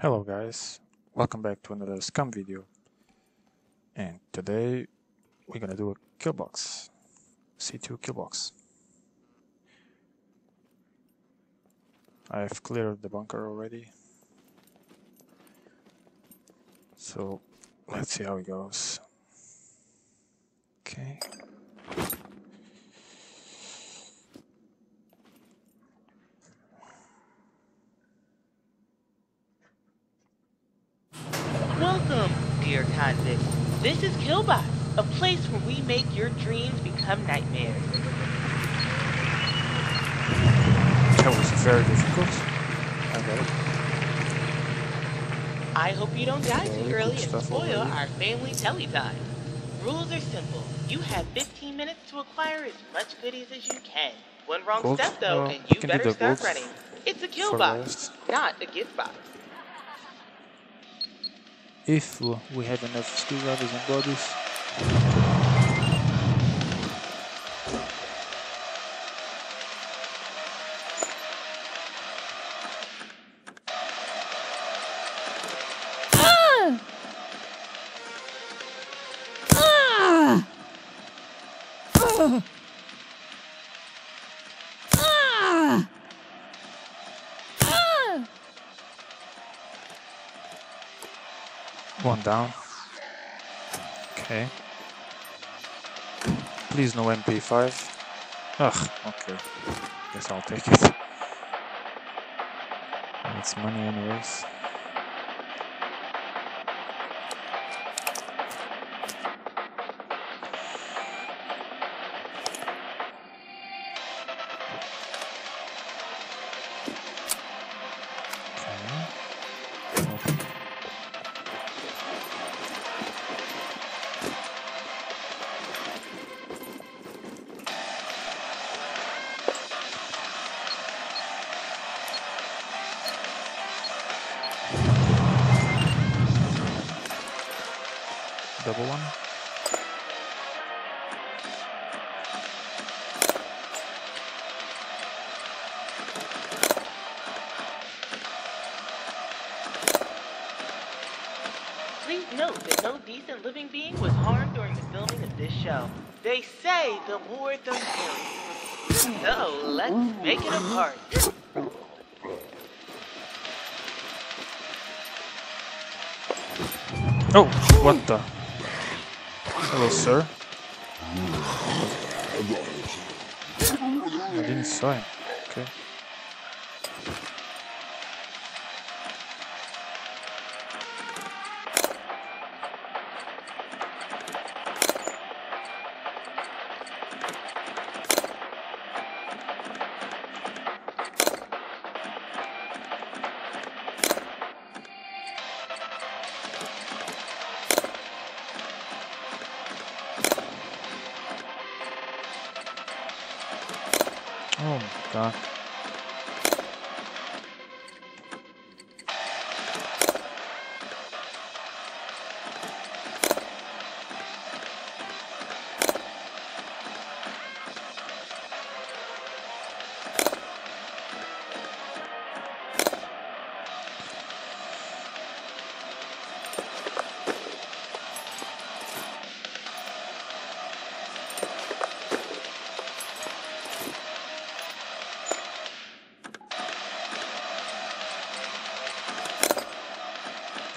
Hello guys, welcome back to another scum video. And today we're gonna do a kill box. C2 kill box. I have cleared the bunker already. So let's see how it goes. Okay. This is Killbox, a place where we make your dreams become nightmares. That was very difficult. I got it. I hope you don't die too early and spoil our family telly time. Rules are simple. You have 15 minutes to acquire as much goodies as you can. One wrong Gold? step, though, Uh, and you you can do better start running. It's a kill box, not a gift box. If we have enough screwdrivers and bodies. Ah! Ah! Ah! One down. Okay. Please no MP5. Ugh, okay. Guess I'll take it. It's money anyways. Double one. Please note that no decent living being was harmed during the filming of this show. They say the more the merrier. So let's make it a party. Oh, what the? Hello, sir. I didn't saw him. Okay.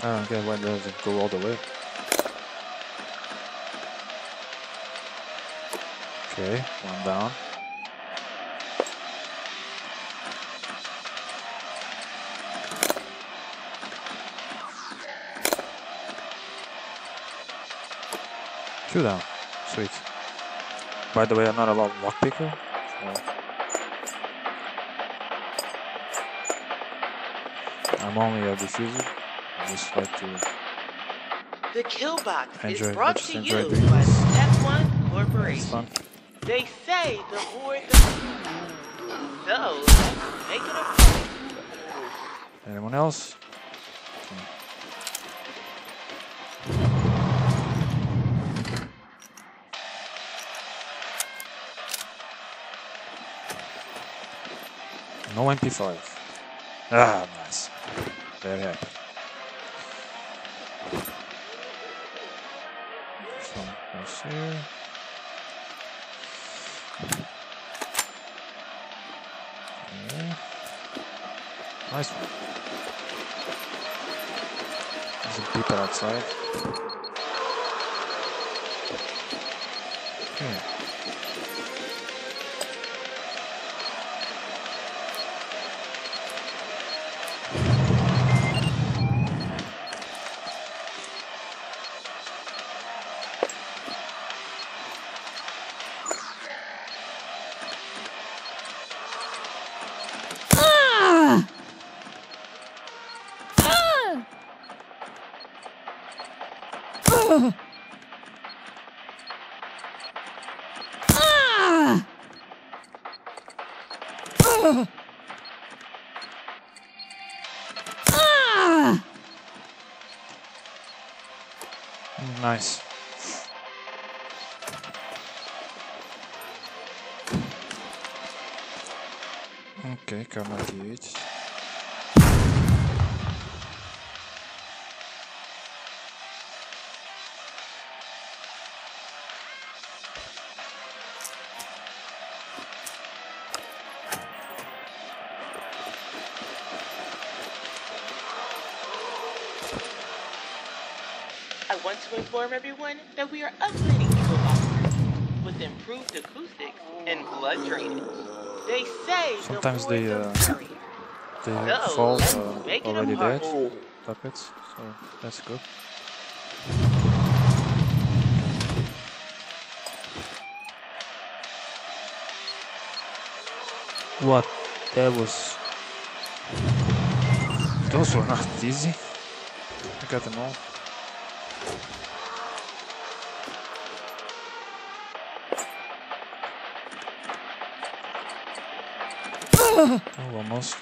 I don't get why doesn't go all the way. Okay, one down. Two down. Sweet. By the way, I'm not a lockpicker. So I'm only a diffuser. I just to The Kill Box Enjoy- is brought to you by. Step One Corporation. They say the more the So make it a party. Anyone else? No MP5. Ah, nice. Very happy. Nice here. Nice one. There's some people outside. Okay. Nice. Okay, karma DH. I inform everyone that we are upgrading Eagle Boxers with improved acoustics and blood drainage. They say Sometimes the they, uh. They No, fall uh, make it a already dead, puppets, so that's good. What? That was... Those were not easy. I got them all. Oh, almost.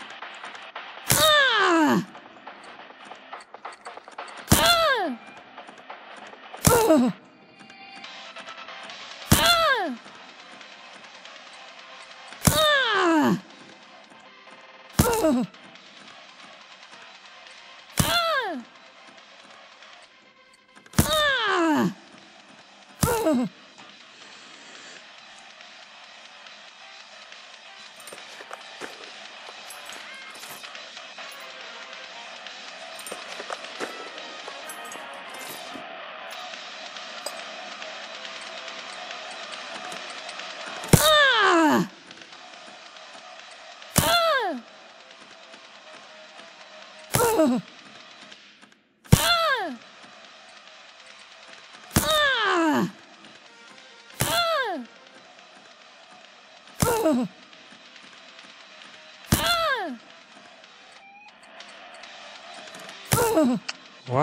Why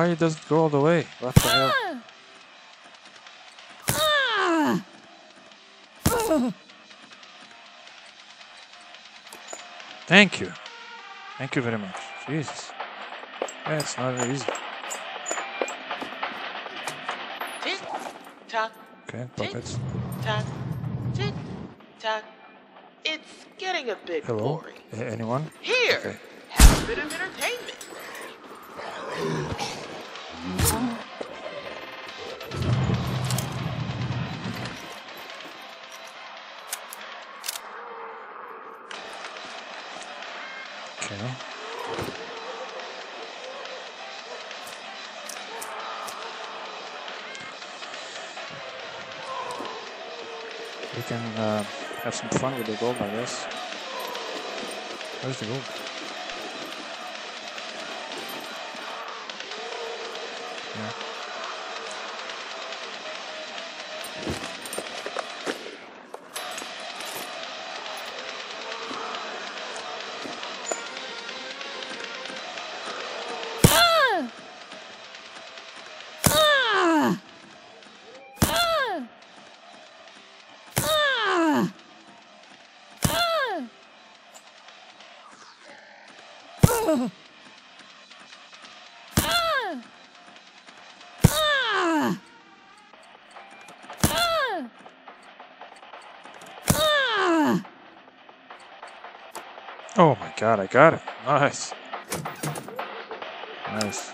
it doesn't go all the way? What the hell? Thank you. Thank you very much. Jesus. It's not easy. Tick tock, Okay, tick puppets. tock, tick tock. It's getting a bit Hello? boring. A- anyone? Here, Okay. have a bit of entertainment. Can uh, have some fun with the gold, I guess. Where's the gold? Oh my god, I got it. Nice. Nice.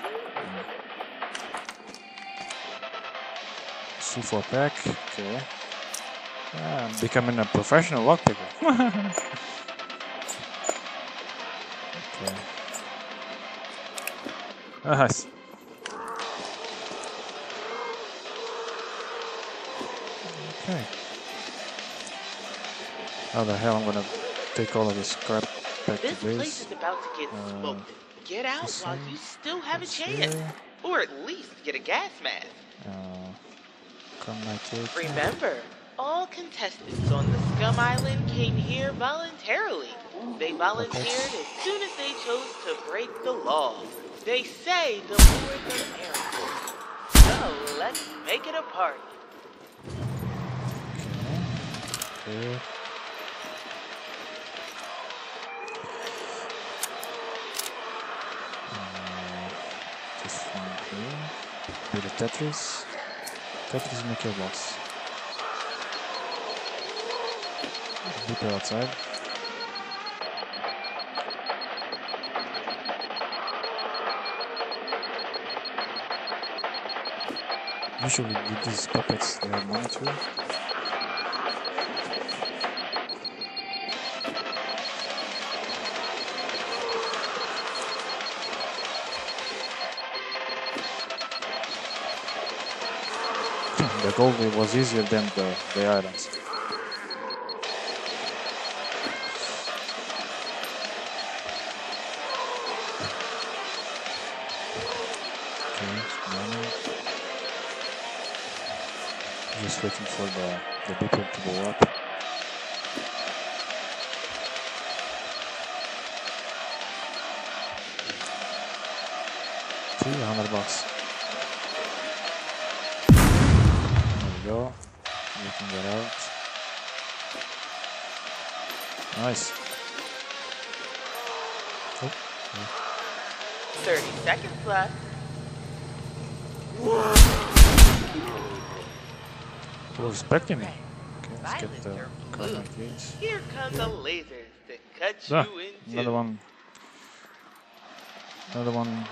C4 pack. Okay. Yeah, I'm becoming a professional lockpicker. okay. Nice. Okay. How the hell I'm gonna take all of this crap back This to place base? is about to get Uh, smoked. Get out while here, you still have a chance. here. Or at least get a gas mask. Uh, come like it. Remember, all contestants on the Scum Island came here voluntarily. They volunteered as soon as they chose to break the law. They say the more the merrier. So let's make it a party. Okay. Uh, here. Bit of Tetris. Tetris make the kill box. Beeper outside. Usually with these puppets they have monitor. the goal was easier than the, the islands. Just waiting for uh, the, the beeper to go up. See, 100 bucks. There we go. We can get out. Nice. Oh, 30 seconds left. Who was expecting me? Okay, let's get the card like this. Here come the lasers to cut Ah, you into. another one. Another one.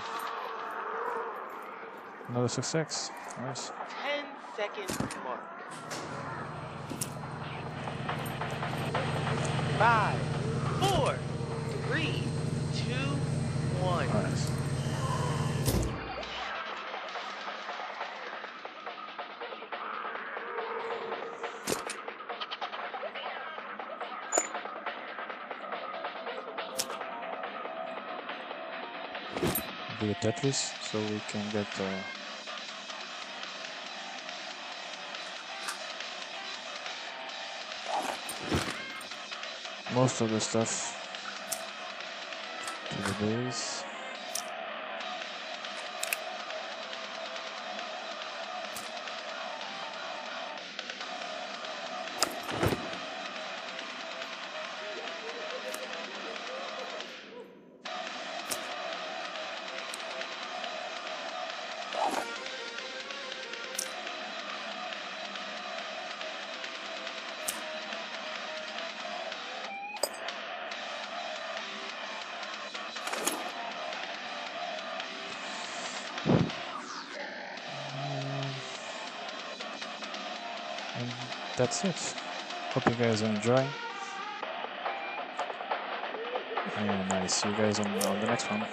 Another success. Nice. 10 seconds mark. Five, four, three, two, one. Nice. Do a Tetris so we can get uh, most of the stuff to the base. That's it. Hope you guys enjoy. And I see you guys on, on the next one.